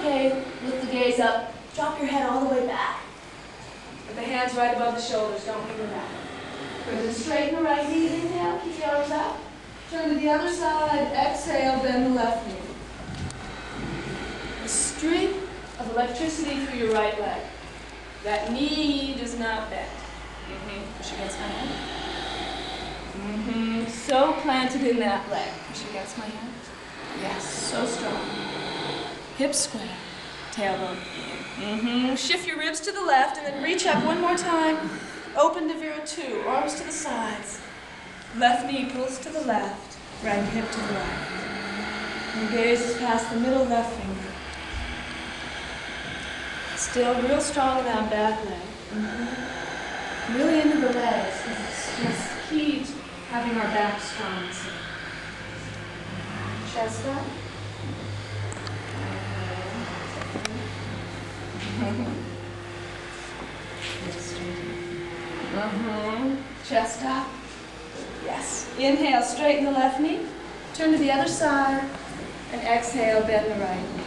Okay, lift the gaze up. Drop your head all the way back. Put the hands right above the shoulders, don't move them back. Good, straighten the right knee, inhale, keep the arms up. Turn to the other side, exhale, bend the left knee. A streak of electricity through your right leg. That knee does not bend. Mm-hmm. Push against my hand. Mm-hmm. So planted in that leg. Push against my hand. Yes, so strong. Hips square. Tailbone. Mm-hmm. Shift your ribs to the left and then reach up one more time. Open to Vira 2. Arms to the sides. Left knee pulls to the left. Right hip to the right. And gaze is past the middle left finger. Still real strong in that back leg. Mm-hmm. Really into the legs it's key to having our back strong. Chest up. Mm-hmm. Chest up. Yes. Inhale, straighten the left knee. Turn to the other side. And exhale, bend the right knee.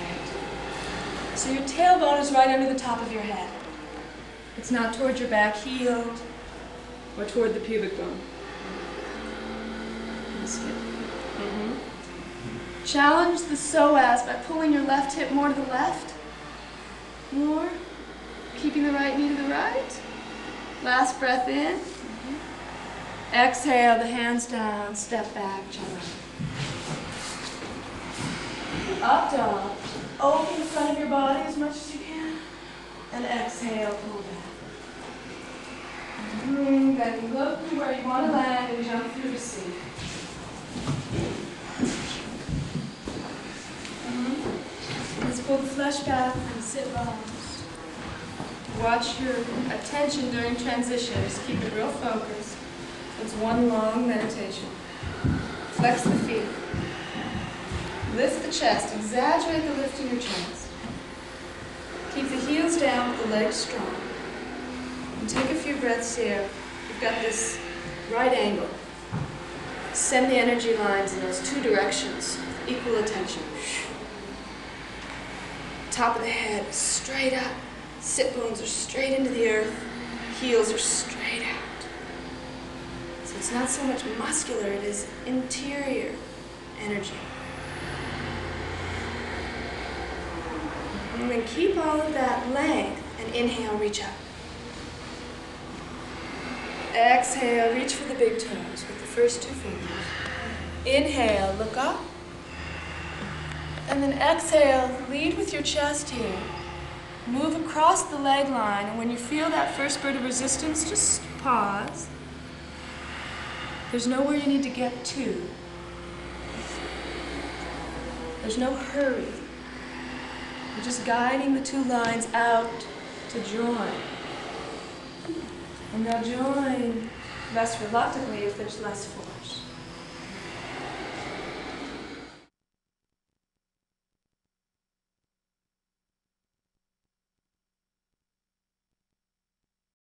Right. So your tailbone is right under the top of your head. It's not toward your back heel or toward the pubic bone. Mm-hmm. Challenge the psoas by pulling your left hip more to the left. More. Keeping the right knee to the right. Last breath in. Exhale, the hands down, step back, chaturanga. Up dog. Open the front of your body as much as you can. And exhale, pull back. Mm, then look to where you want to land and jump through the seat. Flesh back and sit bones. Watch your attention during transitions. Keep it real focused. It's one long meditation. Flex the feet. Lift the chest. Exaggerate the lift in your chest. Keep the heels down the legs strong. And take a few breaths here. You've got this right angle. Send the energy lines in those two directions. Equal attention. Top of the head straight up. Sit bones are straight into the earth. Heels are straight out. So it's not so much muscular, it is interior energy. And then keep all of that length and inhale, reach up. Exhale, reach for the big toes with the first two fingers. Inhale, look up. And then exhale, lead with your chest here. Move across the leg line, and when you feel that first spurt of resistance, just pause. There's nowhere you need to get to. There's no hurry. You're just guiding the two lines out to join. And now join less reluctantly if there's less force.